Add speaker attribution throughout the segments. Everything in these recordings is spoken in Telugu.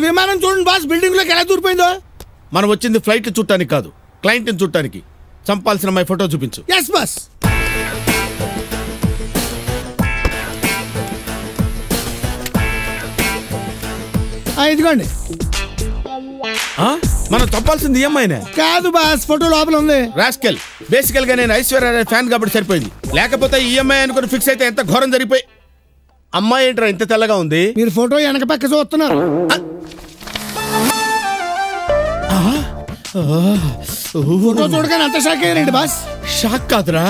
Speaker 1: విమానం చూడండి బాస్ బిల్డింగ్లోకి ఎలా దూరిపోయిందో.
Speaker 2: మనం వచ్చింది ఫ్లైట్ చుట్టానికి కాదు క్లయింట్ని చుట్టానికి చంపాల్సిన అమ్మాయి ఫోటో చూపించు.
Speaker 1: ఎస్ బాస్ ఆ, ఇదిగోండి.
Speaker 2: ఆ? మనం చంపాల్సింది ఈ అమ్మాయినే
Speaker 1: కాదు బాస్ ఫోటో లోపల ఉంది.
Speaker 2: రాస్కెల్ బేసికల్గా నేను ఐశ్వర్య రాయ్ ఫ్యాన్ కాబట్టి సరిపోయింది. లేకపోతే ఈఎంఐ అనుకుని ఫిక్స్ అయితే ఎంత ఘోరం జరిగిపోయి అమ్మాయి ఏంట్రా ఇంత తెల్లగా ఉంది?
Speaker 1: మీరు ఫోటో వెనక పక్క చూస్తున్నారు. ఫోటో చూడగానే అంత షాక్ అయ్యారండి బాస్.
Speaker 2: షాక్ కాదురా.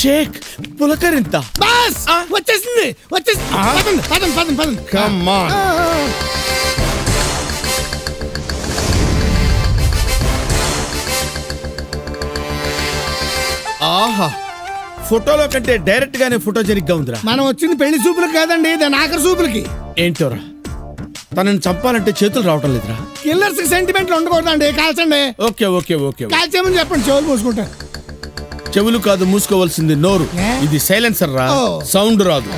Speaker 2: షేక్ పులకరింత
Speaker 1: బాస్! వచ్చేసింది వచ్చేసింది. పదండి పదండి పదండి ఆ.
Speaker 2: ఆహా! ఫోటోలో కంటే డైరెక్ట్ గానే ఫోటోజెనిక్గా ఉందిరా.
Speaker 1: మనం వచ్చింది పెళ్ళి చూపులకు కాదండి దాని ఆఖరి చూపులకి.
Speaker 2: ఏంటోరా? తనని చంపాలంటే చేతులు రావటం లేదురా.
Speaker 1: కిల్లర్స్ సెంటిమెంట్లు ఉండకూడదండి కాల్చండి.
Speaker 2: ఓకే ఓకే ఓకే
Speaker 1: కాల్చేమని చెప్పండి చెవులు మూసుకుంటా.
Speaker 2: చెవులు కాదు మూసుకోవాల్సింది నోరు? ఇది సైలెన్సర్ రా. సౌండ్ రాదు.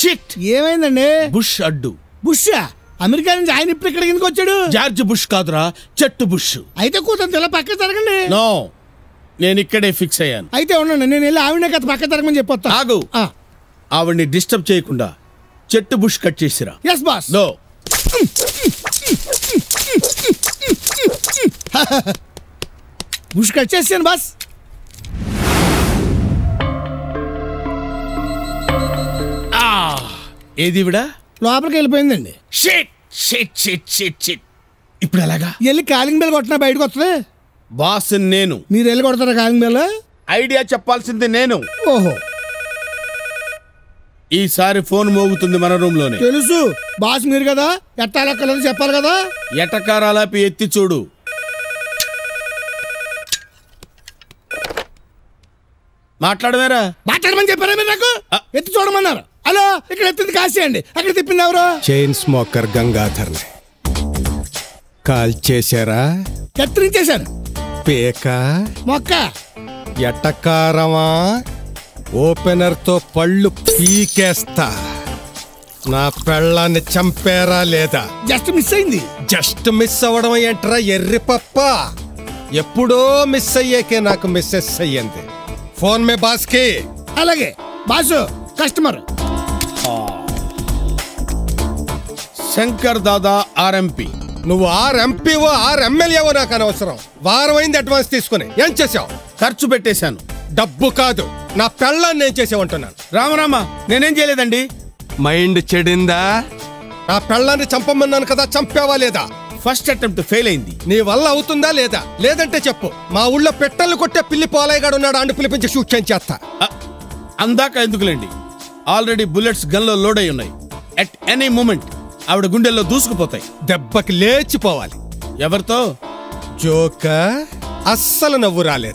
Speaker 2: షిట్
Speaker 1: ఏమైందండి?
Speaker 2: బుష్ అడ్డు.
Speaker 1: బుష్ అమెరికా నుంచి ఆయన ఇప్పుడు ఇక్కడికి ఎందుకు వచ్చాడు?
Speaker 2: జార్జ్ బుష్ కాదురా చెట్టు బుష్.
Speaker 1: అయితే కూతురు ఇలా పక్క జరగండి
Speaker 2: నో నేను ఇక్కడే ఫిక్స్ అయ్యాను.
Speaker 1: అయితే ఉండండి నేను వెళ్ళి ఆవిడ కథ పక్క జరగమని చెప్పొస్తా.
Speaker 2: ఆగు. ఆవిడ్ని డిస్టర్బ్ చేయకుండా చెట్టు బుష్ కట్ చేసిరా.
Speaker 1: Yes boss
Speaker 2: no.
Speaker 1: Bush cut చేసాను బాస్
Speaker 2: ఏది ఇవిడా
Speaker 1: లోపలికి వెళ్ళిపోయిందండి.
Speaker 2: Shit shit shit shit shit. ఇప్పుడు ఎలాగా?
Speaker 1: వెళ్ళి కాలింగ్ బెల్ కొట్టినా బయటకు వస్తుంది?
Speaker 2: బాస్ నేను.
Speaker 1: మీరు వెళ్ళి కొడతారా కాలింగ్ బెల్
Speaker 2: ఐడియా చెప్పాల్సింది నేను.
Speaker 1: ఓహో.
Speaker 2: ఈసారి ఫోన్ మోగుతుంది మన రూమ్లోనే
Speaker 1: తెలుసు. బాస్ మీరు కదా ఎట్టాలెక్కలేదు చెప్పాలి కదా?
Speaker 2: ఎటకారాలాపి ఎత్తి చూడు. మాట్లాడవేరా
Speaker 1: మాట్లాడమని చెప్పారా మీరు నాకు? ఎత్తి చూడమన్నారు. హలో ఇక్కడ ఎత్తింది కాసేయండి అక్కడ తిప్పింది ఎవరు?
Speaker 3: Chain smoker గంగాధర్ని. కాల్ చేశారా?
Speaker 1: కత్తిరించేశాను
Speaker 3: పేక?
Speaker 1: మొక్క.
Speaker 3: ఎటకారమా? ఓపెనర్తో పళ్ళు పీకేస్తా. నా పెళ్ళాన్ని చంపారా లేదా?
Speaker 1: జస్ట్ మిస్ అయింది.
Speaker 3: జస్ట్ మిస్ అవ్వడం ఏంట్రా ఎర్రి పప్ప? ఎప్పుడో మిస్ అయ్యాకే నాకు మిస్సెస్ అయ్యింది. ఫోన్ మే బాస్కి.
Speaker 1: అలాగే boss customer.
Speaker 2: Shankar Dada RMP
Speaker 3: నువ్వు ఆర్ ఎంపీవో ఆర్ ఎమ్మెల్యేవో నాకు అనవసరం. వారం అయింది అడ్వాన్స్ తీసుకుని. ఏం చేసావు
Speaker 2: ఖర్చు పెట్టేశాను.
Speaker 3: డబ్బు కాదు. నా పెళ్ళాన్ని నేను చేసేవంటున్నాను.
Speaker 2: రామరామ నేనేం చేయలేదండి?
Speaker 3: మైండ్ చెడిందా? నా పెళ్ళాన్ని చంపమన్నాను కదా చంపావా లేదా?
Speaker 2: ఫస్ట్ అటెంప్ట్ ఫెయిల్ అయింది.
Speaker 3: నీ వల్ల అవుతుందా లేదా? లేదంటే చెప్పు. మా ఊళ్ళో పెట్టెలు కొట్టే పిల్లి పోలయ్యగాడు ఉన్నాడు అండు పిలిపించి షూట్ చేయించేస్తా
Speaker 2: అందాక ఎందుకులేండి? ఆల్రెడీ బుల్లెట్స్ గన్లో లోడ్ అయి ఉన్నాయి. అట్ ఎనీ మూమెంట్ ఆవిడ గుండెల్లో దూసుకుపోతాయి.
Speaker 3: దెబ్బకి లేచిపోవాలి.
Speaker 2: ఎవరితో?
Speaker 3: జోక అస్సలు నవ్వు రాలేదు.